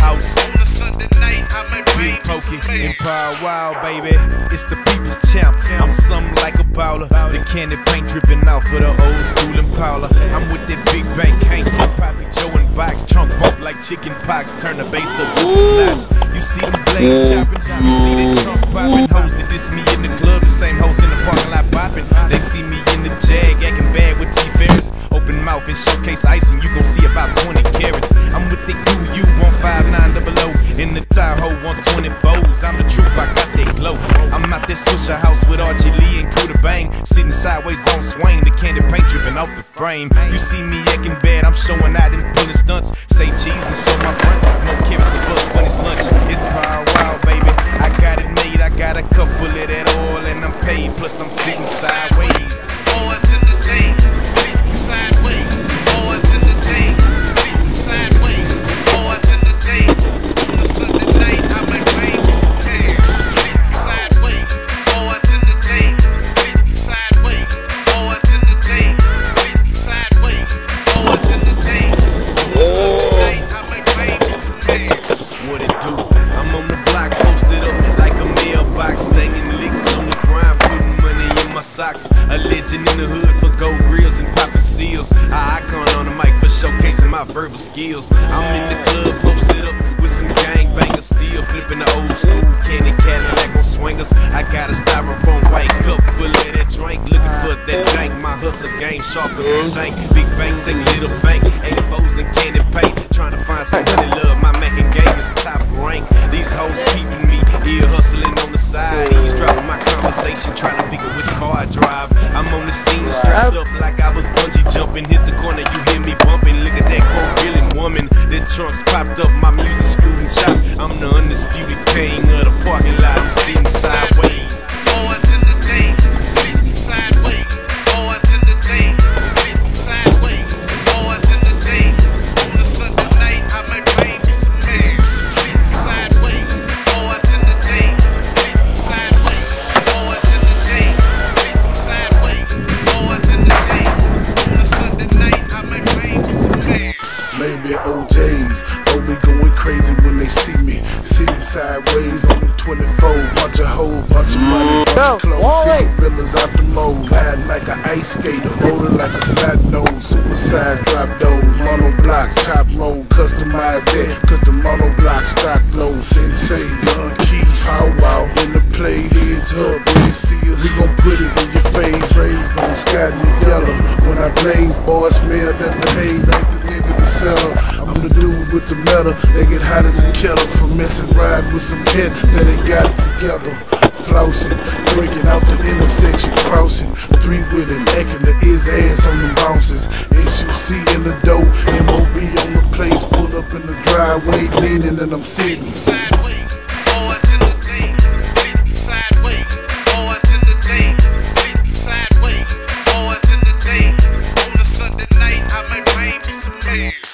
house. Big Pokey, Empire Wild, baby. It's the people's champ. I'm something like a bowler. The candy paint dripping out for the old school Impala. I'm with that big bank Hank, Poppy Joe and Box. Trunk bump like chicken pox. Turn the bass up just a notch. You see them blades chopping. You see that trunk popping. Hoes that diss me in the club. The same hoes in the parking lot popping. They see me in the jag, acting bad with T Ferris. Open mouth and showcase icing. You gon' see about 20 carats. I'm with the In the Tahoe 124s. I'm the truth, I got that glow. I'm out there Swishahouse with Archie Lee and Coota Bang. Sitting sideways on Swain. The candy paint dripping off the frame. You see me acting bad. I'm showing out and pulling stunts. Say cheese and show my fronts. It's more carrots the bus when it's lunch. It's Paul Wall, baby. I got it made. I got a cup full of that oil and I'm paid. Plus I'm sitting sideways. In the hood for gold grills and popping seals. A icon on the mic for showcasing my verbal skills. I'm in the club, posted up with some gang bangers, still flipping the old school candy Cadillac on swingers. I got a styrofoam white cup full of that drink, looking for that jank. My hustle game sharper than shank. Big bank, take little bank, 84s and candy paint. Trying to find some money, love. My Mackin game is top rank. These hoes keeping me ear hustling on the side. He's Eavesdropping my conversation, trying to figure which car I drive. Strapped up like I was bungee jumping. Hit the corner, you hear me bumping. Look at that cold grilling woman. The trunks popped up, my music screwed and chopped. I'm the undisputed king of the parking lot. 24 Bunch of hoes, bunch of money, bunch of clothes Wally. City villas out the mold. Riding like an ice skater, rolling like a snot nose. Suicide drop those, mono blocks, top roll Customize that, cause the mono block stock low Sensei, Young Key, pow wow in the play Heads up, when you see us, we gon' put it in your face. Raised on sky and yellow. When I blaze, boy, smell that the haze. Ain't the nigga the seller I'm the dude with the metal. They get hot as a kettle From messing ride with some cat That they got together. Flossing, breaking out the intersection, crossing. Three with an the is ass on the bounces. SUC in the dough, MOB on the plate. Pulled up in the driveway, leaning and I'm sitting. Sideways, boys in the sideways, boys in the days, sideways, boys in the. On a Sunday night, I might bring me some.